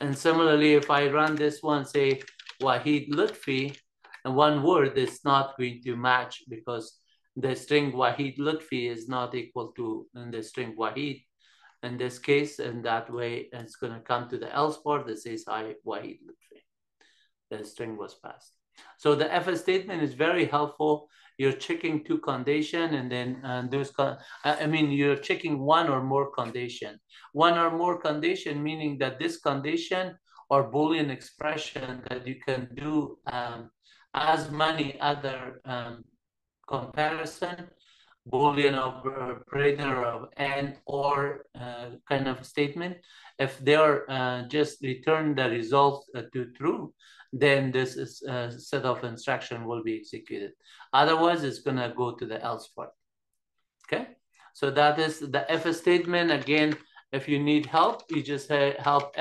And similarly, if I run this one, say Wahid Lutfi, and one word is not going to match because the string Wahid Lutfi is not equal to the string Wahid in this case, and that way it's going to come to the else part that says I Wahid Lutfi. The string was passed. So the if statement is very helpful. You're checking two condition and then uh, those, I mean, you're checking one or more condition. One or more condition, meaning that this condition or Boolean expression that you can do um, as many other um, comparison, Boolean operator of and or uh, kind of statement. If they are uh, just return the result uh, to true, then this is, uh, set of instruction will be executed. Otherwise, it's going to go to the else part. Okay, so that is the if statement. Again, if you need help, you just say help